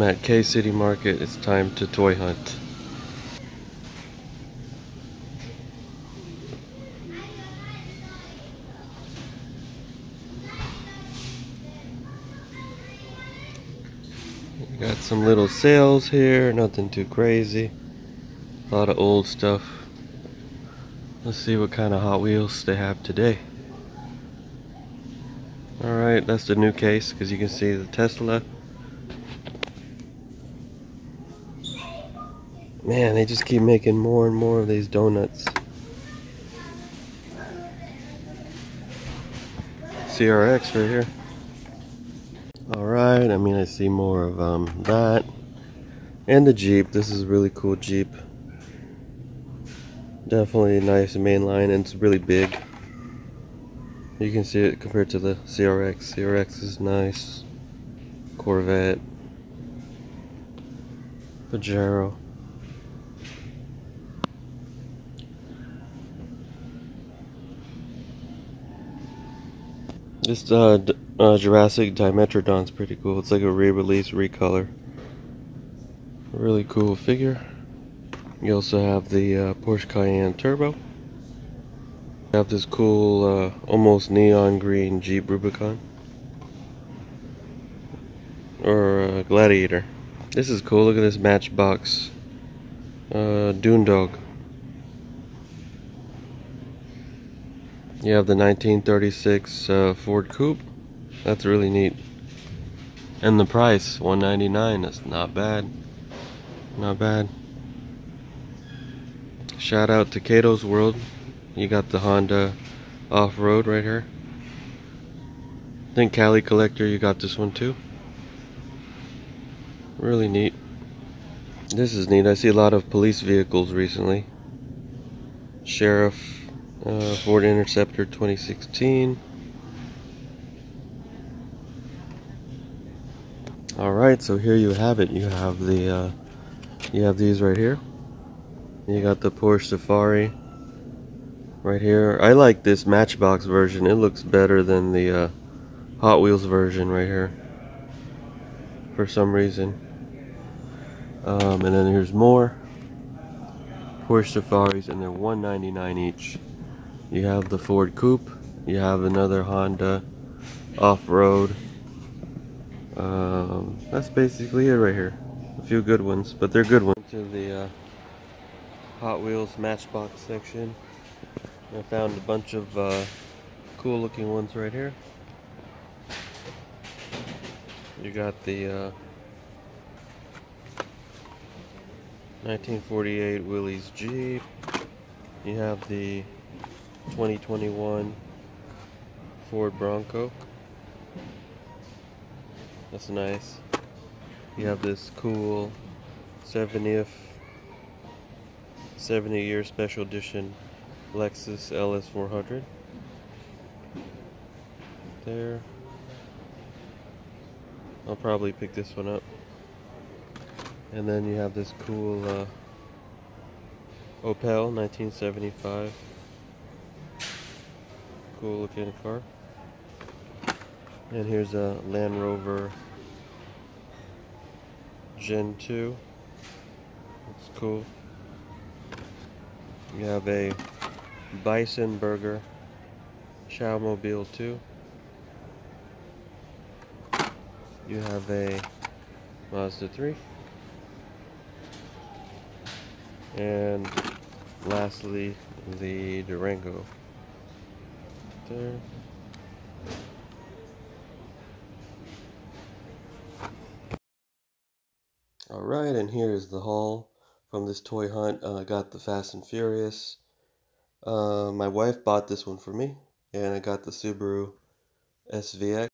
I'm at K City Market. It's time to toy hunt. Got some little sales here, nothing too crazy. A lot of old stuff. Let's see what kind of Hot Wheels they have today. Alright, that's the new case because you can see the Tesla. Man, they just keep making more and more of these donuts. CRX right here. Alright, I mean I see more of um, that. And the Jeep, this is a really cool Jeep. Definitely nice mainline and it's really big. You can see it compared to the CRX. CRX is nice. Corvette. Pajero. This uh, uh, Jurassic Dimetrodon's pretty cool. It's like a re-release, recolor. Really cool figure. You also have the uh, Porsche Cayenne Turbo. You have this cool, uh, almost neon green Jeep Rubicon. Or uh, Gladiator. This is cool. Look at this Matchbox uh, Dune Dog. You have the 1936 uh, Ford Coupe. That's really neat. And the price, 199 That's not bad. Not bad. Shout out to Kato's World. You got the Honda off-road right here. Think Cali Collector, you got this one too. Really neat. This is neat. I see a lot of police vehicles recently. Sheriff, uh, Ford Interceptor 2016. All right, so here you have it. You have the, uh, you have these right here. You got the Porsche Safari right here. I like this Matchbox version. It looks better than the uh, Hot Wheels version right here. For some reason. Um, and then here's more Porsche Safaris, and they're 199 each. You have the Ford Coupe. You have another Honda off-road. Um, that's basically it right here. A few good ones, but they're good ones. To the uh, Hot Wheels Matchbox section. I found a bunch of uh, cool looking ones right here. You got the uh, 1948 Willys Jeep. You have the 2021 Ford Bronco. That's nice. You have this cool 70th 70 year special edition Lexus LS400. There. I'll probably pick this one up. And then you have this cool uh, Opel 1975 cool looking car. And here's a Land Rover Gen 2. It's cool. You have a Bison Burger Chowmobile 2. You have a Mazda 3. And lastly, the Durango there. Alright, and here's the haul from this toy hunt. Uh, I got the Fast and Furious. Uh, my wife bought this one for me, and I got the Subaru SVX.